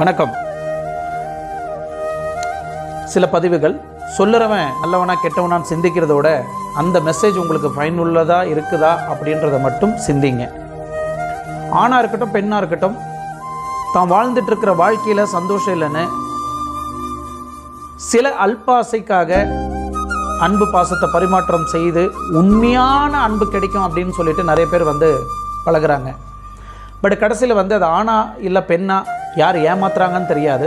வணக்கம். சில பதிவுகள் சொல்லுறவன் நல்லவனா கெட்டவனான்னு சிந்திக்கிறத விட அந்த மெசேஜ் உங்களுக்கு பயனுள்ளதா இருக்குதா அப்படின்றத மட்டும் சிந்திங்க. ஆணாக இருக்கட்டும் பெண்ணாக இருக்கட்டும் தான் வாழ்ந்துட்டு இருக்கிற வாழ்க்கையில் சந்தோஷம் இல்லைன்னு சில அல்பாசைக்காக அன்பு பாசத்தை பரிமாற்றம் செய்து உண்மையான அன்பு கிடைக்கும் அப்படின்னு சொல்லிட்டு நிறைய பேர் வந்து பழகுறாங்க. பட் கடைசியில் வந்து அது ஆணா இல்லை பெண்ணா யார் ஏமாத்துறாங்கன்னு தெரியாது.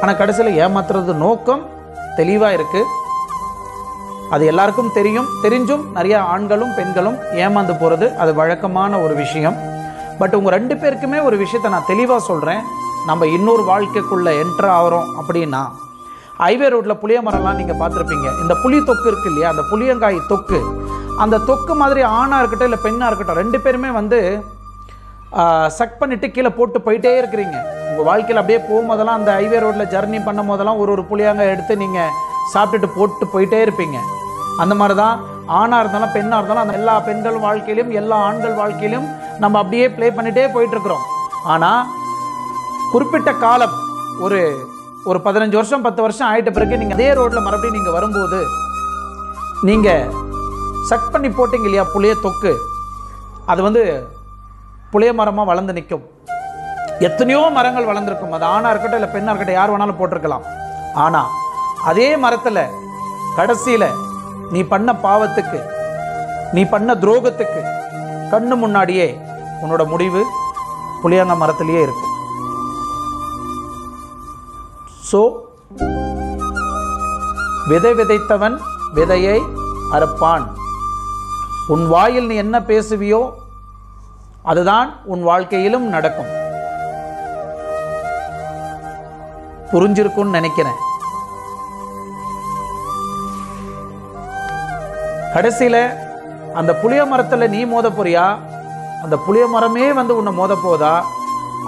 ஆனால் கடைசியில் ஏமாத்துறது நோக்கம் தெளிவாக இருக்குது அது எல்லாருக்கும் தெரியும். தெரிஞ்சும் நிறைய ஆண்களும் பெண்களும் ஏமாந்து போகிறது அது வழக்கமான ஒரு விஷயம். பட் உங்கள் ரெண்டு பேருக்குமே ஒரு விஷயத்தை நான் தெளிவாக சொல்கிறேன் நம்ம இன்னொரு வாழ்க்கைக்குள்ளே என்ட்ரு ஆகிறோம் அப்படின்னா ஹைவே ரோட்டில் புளிய மரம்லாம் நீங்கள் பார்த்துருப்பீங்க. இந்த புளி தொக்கு இருக்கு இல்லையா? அந்த புளியங்காய் தொக்கு. அந்த தொக்கு மாதிரி ஆணாக இருக்கட்டும் இல்லை பெண்ணாக இருக்கட்டும் ரெண்டு பேருமே வந்து சக் பண்ணிட்டு கீழே போட்டு போயிட்டே இருக்கிறீங்க. உங்கள் வாழ்க்கையில் அப்படியே போகும்போதெல்லாம் அந்த ஹைவே ரோட்டில் ஜர்னி பண்ணும் போதெல்லாம் ஒரு ஒரு புளியாங்க எடுத்து நீங்கள் சாப்பிட்டுட்டு போட்டு போயிட்டே இருப்பீங்க. அந்த மாதிரி தான் ஆணாக இருந்தாலும் பெண்ணாக இருந்தாலும் அந்த எல்லா பெண்கள் வாழ்க்கையிலும் எல்லா ஆண்கள் வாழ்க்கையிலும் நம்ம அப்படியே ப்ளே பண்ணிகிட்டே போயிட்டுருக்குறோம். ஆனால் குறிப்பிட்ட காலம் ஒரு ஒரு பதினஞ்சு வருஷம் பத்து வருஷம் ஆயிட்ட பிறகு நீங்கள் அதே ரோட்டில் மறுபடியும் நீங்கள் வரும்போது நீங்கள் சக் பண்ணி போட்டீங்க இல்லையா புளிய தொக்கு? அது வந்து புளிய மரமாக வளர்ந்து நிற்கும். எத்தனையோ மரங்கள் வளர்ந்துருக்கும். அது ஆணாக இருக்கட்டும் இல்லை பெண்ணாக இருக்கட்டும் யார் வேணாலும் போட்டிருக்கலாம். ஆனால் அதே மரத்தில் கடைசியில் நீ பண்ண பாவத்துக்கு நீ பண்ண துரோகத்துக்கு கண்ணு முன்னாடியே உன்னோட முடிவு புளியங்க மரத்திலேயே இருக்கும். ஸோ விதை விதைத்தவன் விதையை அறுப்பான். உன் வாயில் நீ என்ன பேசுவியோ அதுதான் உன் வாழ்க்கையிலும் நடக்கும். புரிஞ்சிருக்கும்னு நினைக்கிறேன். கடைசியில் அந்த புளிய மரத்தில் நீ மோத போறியா? அந்த புளிய மரமே வந்து உன்னை மோத போதா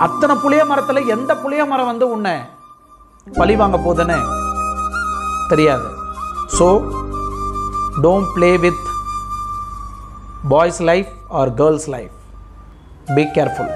அத்தனை புளிய மரத்தில் எந்த புளிய மரம் வந்து உன்னை பழி வாங்க போதுன்னு தெரியாது. So don't play with boys life are girls life be careful